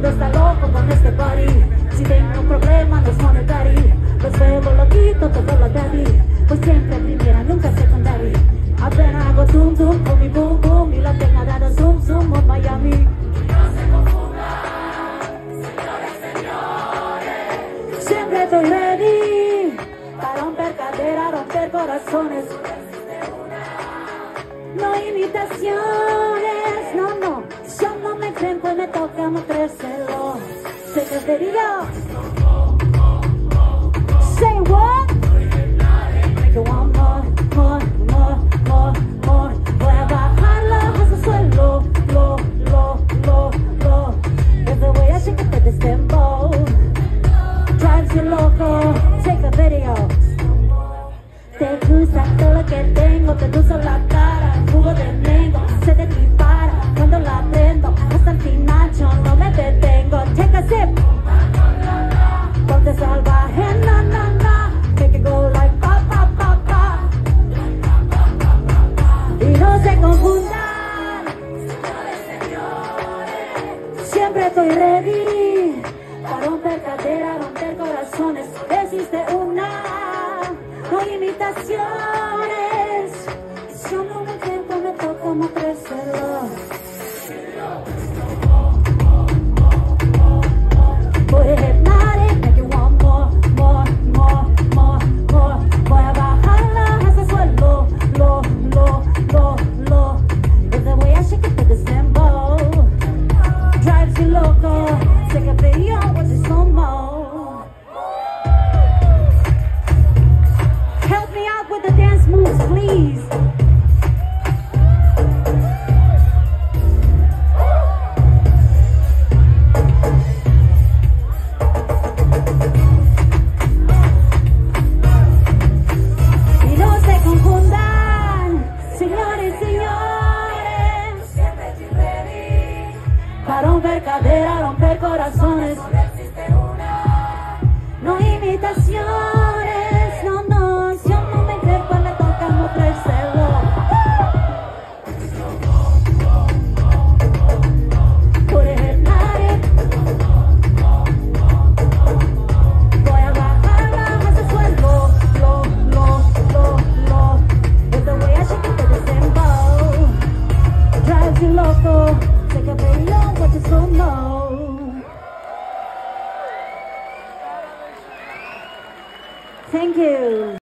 mundo está loco con este party. Si tengo un problema, no es monetary. Los veo loquito, todo lo daddy. Pues siempre primera, nunca secondary. Apenas hago zoom zoom con mi boom boom y la tenga dado zoom zoom en Miami. Siempre estoy ready para romper cadera, romper corazones. No imitaciones, no, no. Me creen, pues me toca mostrárselo. Secretaría. Say what? Make it one more, more, more, more, more. Voy a bajarla hasta el suelo, lo, lo, lo, lo. Voy a shake it this tempo. Drives you loco, take a video. Te gusta todo lo que tengo, te uso la cara, jugo de mango, siempre estoy ready para romper cadera, romper corazones. Existe una, no imitaciones. Para romper cadera, romper corazones. No imitaciones, no, no, si yo me creo, pues me toca mostrárselo. Put don't know. Thank you.